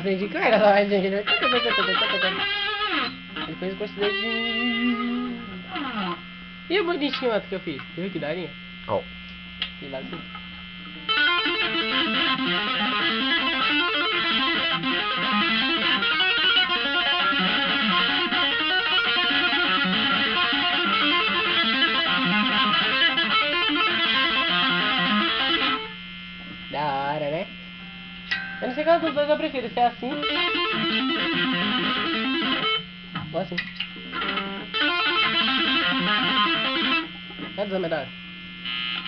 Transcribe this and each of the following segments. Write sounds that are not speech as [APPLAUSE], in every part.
Aprendi com ela, dizer. Depois eu consigo de. E o bonitinho outro que eu fiz? Viu que darinha? Ó. Que lá assim. Da hora, né? Eu não sei qual dos dois eu prefiro, se é assim ou assim. Qual dos é melhor?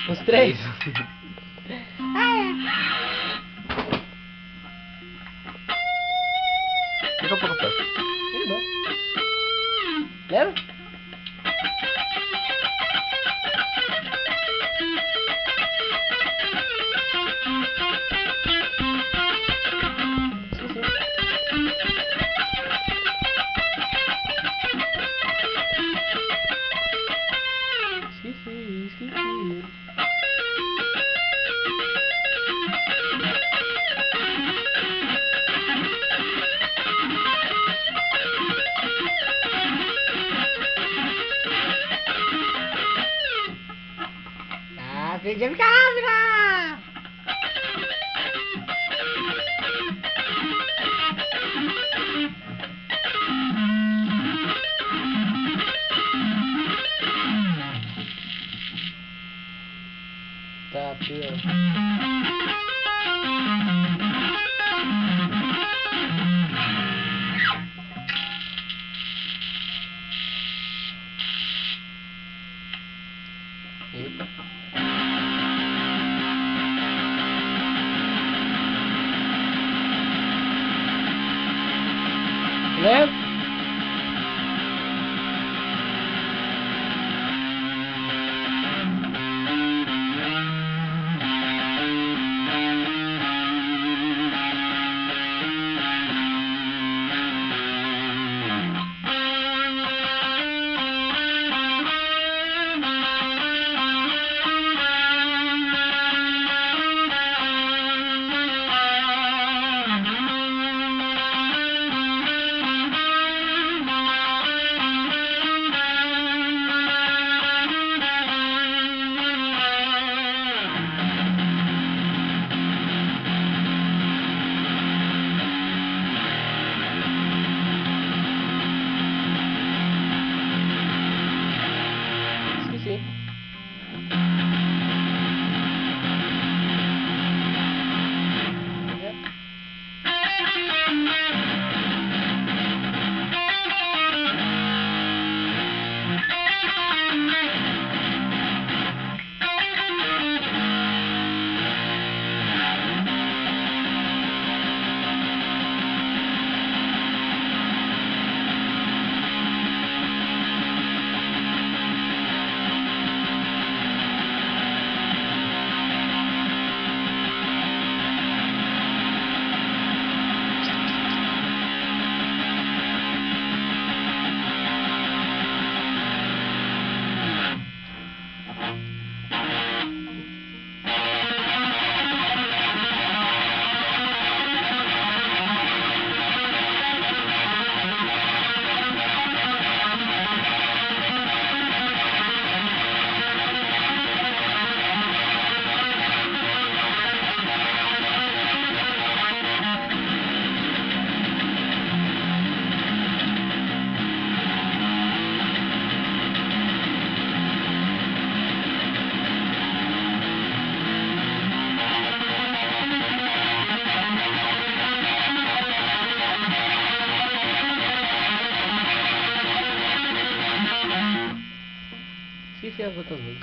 Os três? [LAUGHS] Fica um pouco perto. Que bom. Lembra? Widział kamera! Né? ইতিহাস হতো ভাই